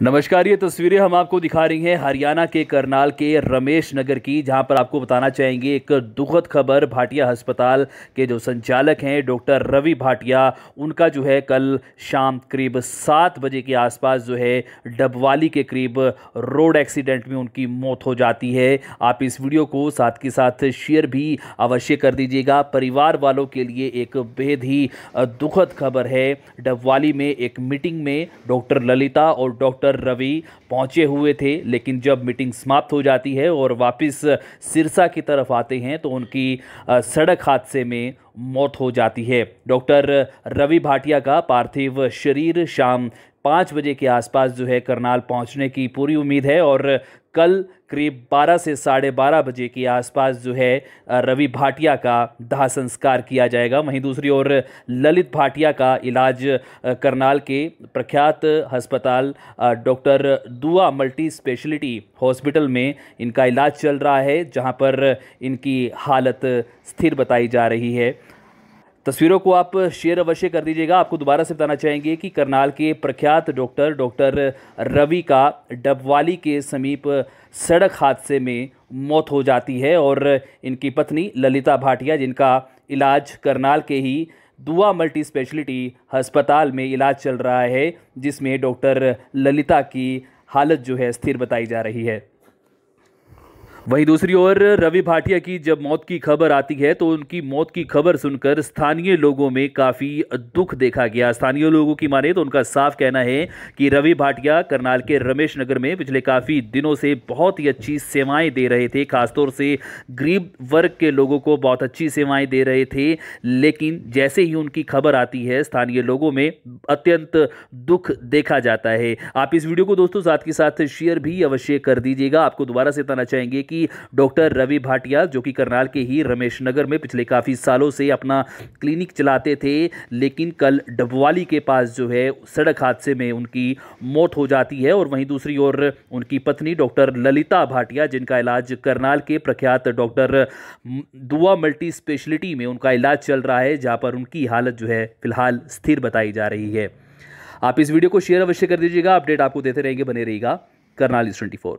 नमस्कार, ये तस्वीरें हम आपको दिखा रही हैं हरियाणा के करनाल के रमेश नगर की, जहाँ पर आपको बताना चाहेंगे एक दुखद खबर। भाटिया अस्पताल के जो संचालक हैं, डॉक्टर रवि भाटिया, उनका जो है कल शाम करीब सात बजे के आसपास जो है डबवाली के करीब रोड एक्सीडेंट में उनकी मौत हो जाती है। आप इस वीडियो को साथ के साथ शेयर भी अवश्य कर दीजिएगा। परिवार वालों के लिए एक बेहद ही दुखद खबर है। डबवाली में एक मीटिंग में डॉक्टर ललिता और डॉक्टर डॉक्टर रवि पहुँचे हुए थे, लेकिन जब मीटिंग समाप्त हो जाती है और वापस सिरसा की तरफ़ आते हैं तो उनकी सड़क हादसे में मौत हो जाती है। डॉक्टर रवि भाटिया का पार्थिव शरीर शाम पाँच बजे के आसपास जो है करनाल पहुँचने की पूरी उम्मीद है और कल करीब 12 से साढ़े बारह बजे के आसपास जो है रवि भाटिया का दाह संस्कार किया जाएगा। वहीं दूसरी ओर ललित भाटिया का इलाज करनाल के प्रख्यात अस्पताल डॉक्टर दुआ मल्टी स्पेशलिटी हॉस्पिटल में इनका इलाज चल रहा है, जहाँ पर इनकी हालत स्थिर बताई जा रही है। तस्वीरों को आप शेयर अवश्य कर दीजिएगा। आपको दोबारा से बताना चाहेंगे कि करनाल के प्रख्यात डॉक्टर डॉक्टर रवि का डबवाली के समीप सड़क हादसे में मौत हो जाती है और इनकी पत्नी ललिता भाटिया, जिनका इलाज करनाल के ही दुआ मल्टी स्पेशलिटी अस्पताल में इलाज चल रहा है, जिसमें डॉक्टर ललिता की हालत जो है, स्थिर बताई जा रही है। वहीं दूसरी ओर रवि भाटिया की जब मौत की खबर आती है तो उनकी मौत की खबर सुनकर स्थानीय लोगों में काफ़ी दुख देखा गया। स्थानीय लोगों की माने तो उनका साफ़ कहना है कि रवि भाटिया करनाल के रमेश नगर में पिछले काफ़ी दिनों से बहुत ही अच्छी सेवाएँ दे रहे थे। खासतौर से गरीब वर्ग के लोगों को बहुत अच्छी सेवाएँ दे रहे थे, लेकिन जैसे ही उनकी खबर आती है, स्थानीय लोगों में अत्यंत दुख देखा जाता है। आप इस वीडियो को दोस्तों साथ के साथ शेयर भी अवश्य कर दीजिएगा। आपको दोबारा से बताना चाहेंगे कि कि डॉक्टर रवि भाटिया, जो कि करनाल के ही रमेश नगर में पिछले काफ़ी सालों से अपना क्लिनिक चलाते थे, लेकिन कल डबवाली के पास जो है, सड़क हादसे में उनकी मौत हो जाती है। और वहीं दूसरी ओर उनकी पत्नी डॉक्टर ललिता भाटिया, जिनका इलाज करनाल के प्रख्यात डॉक्टर दुआ मल्टी स्पेशलिटी में उनका इलाज चल रहा है, जहाँ पर उनकी हालत जो है, फ़िलहाल स्थिर बताई जा रही है। आप इस वीडियो को शेयर अवश्य कर दीजिएगा। अपडेट आपको देते रहेंगे, बने रहेगा करनाल ट्वेंटी फोर।